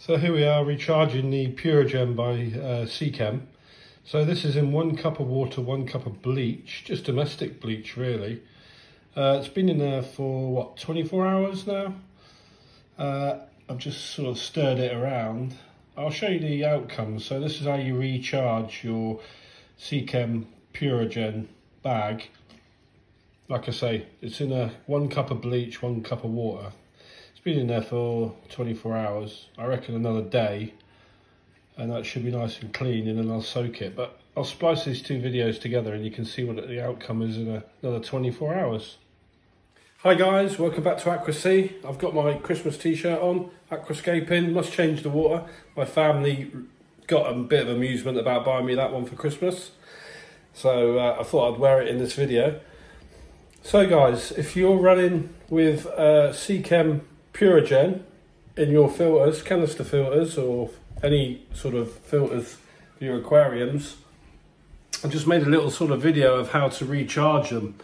So here we are recharging the Purigen by uh, Seachem. So this is in one cup of water, one cup of bleach, just domestic bleach really. Uh, it's been in there for what, 24 hours now? Uh, I've just sort of stirred it around. I'll show you the outcomes. So this is how you recharge your Seachem Purigen bag. Like I say, it's in a one cup of bleach, one cup of water. It's been in there for 24 hours. I reckon another day and that should be nice and clean and then I'll soak it. But I'll splice these two videos together and you can see what the outcome is in another 24 hours. Hi guys, welcome back to Aqua C. I've got my Christmas t-shirt on, aquascaping, must change the water. My family got a bit of amusement about buying me that one for Christmas. So uh, I thought I'd wear it in this video. So guys, if you're running with uh, Seachem Purigen in your filters, canister filters or any sort of filters for your aquariums, I just made a little sort of video of how to recharge them.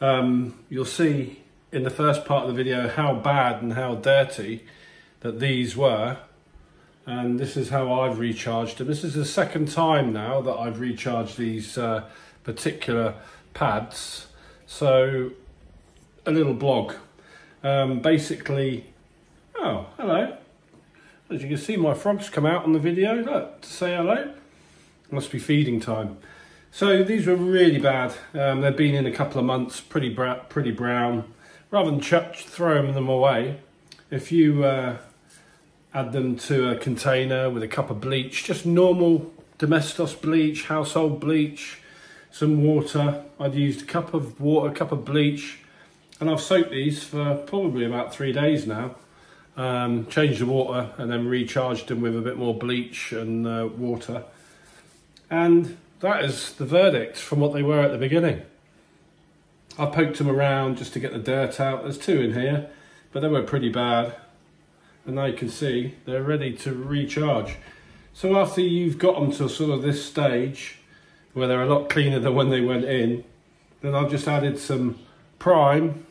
Um, you'll see in the first part of the video how bad and how dirty that these were and this is how I've recharged them. This is the second time now that I've recharged these uh, particular pads. So a little blog um, basically, oh, hello. As you can see, my frogs come out on the video, look, to say hello. Must be feeding time. So these were really bad. Um, they've been in a couple of months, pretty, bra pretty brown. Rather than chuck, throwing them away, if you uh, add them to a container with a cup of bleach, just normal domestos bleach, household bleach, some water. I'd used a cup of water, a cup of bleach, and I've soaked these for probably about three days now. Um, changed the water and then recharged them with a bit more bleach and uh, water. And that is the verdict from what they were at the beginning. I poked them around just to get the dirt out. There's two in here, but they were pretty bad. And now you can see they're ready to recharge. So after you've got them to sort of this stage, where they're a lot cleaner than when they went in, then I've just added some prime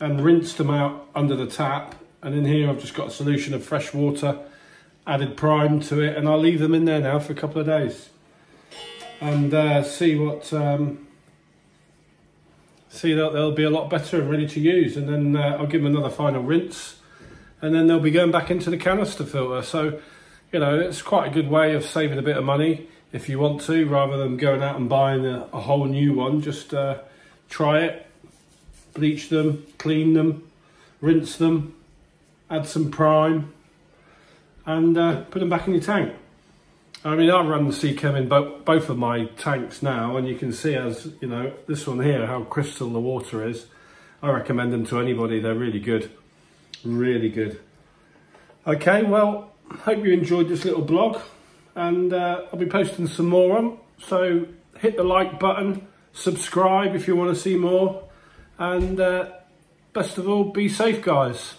and rinsed them out under the tap. And in here I've just got a solution of fresh water, added prime to it, and I'll leave them in there now for a couple of days. And uh, see what, um, see that they'll be a lot better and ready to use. And then uh, I'll give them another final rinse. And then they'll be going back into the canister filter. So, you know, it's quite a good way of saving a bit of money if you want to, rather than going out and buying a, a whole new one. Just uh, try it, bleach them, clean them, rinse them, add some prime, and uh, put them back in your tank. I mean, I run the Seachem in bo both of my tanks now, and you can see as, you know, this one here, how crystal the water is. I recommend them to anybody, they're really good, really good. Okay, well, hope you enjoyed this little blog, and uh, I'll be posting some more on, so hit the like button, subscribe if you want to see more, and uh, best of all, be safe, guys.